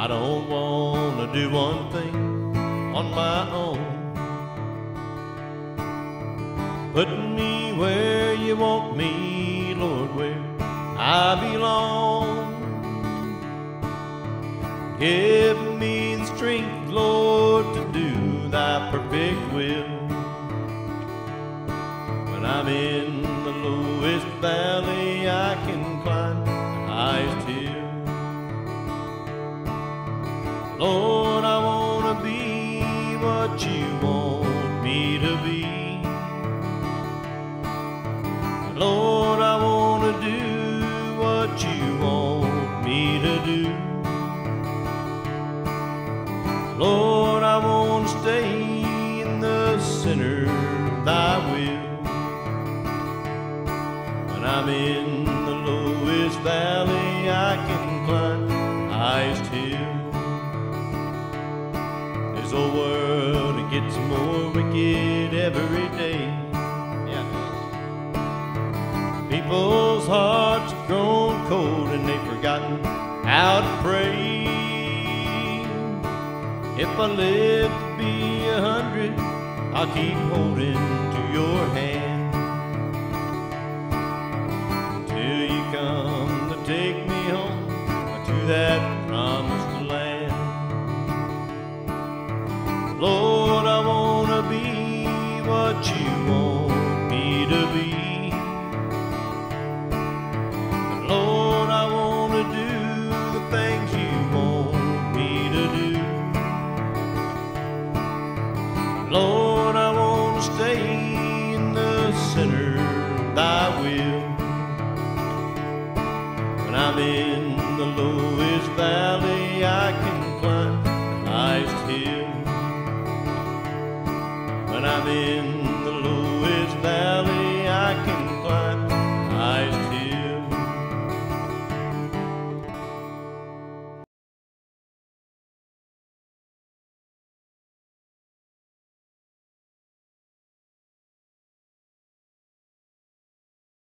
I don't want to do one thing on my own. Put me where you want me, Lord, where I belong. Give me the strength, Lord, to do thy perfect will. When I'm in Lord, I want to be what you want me to be. Lord, I want to do what you want me to do. Lord, I want to stay in the center of thy will. When I'm in the lowest valley, This old world, it gets more wicked every day. Yeah. People's hearts have grown cold and they've forgotten how to pray. If I live to be a hundred, I'll keep holding to your hand until you come to take me home to that promised what you want me to be. Lord, I want to do the things you want me to do. Lord, I want to stay in the center of thy will. When I'm in the lowest valley,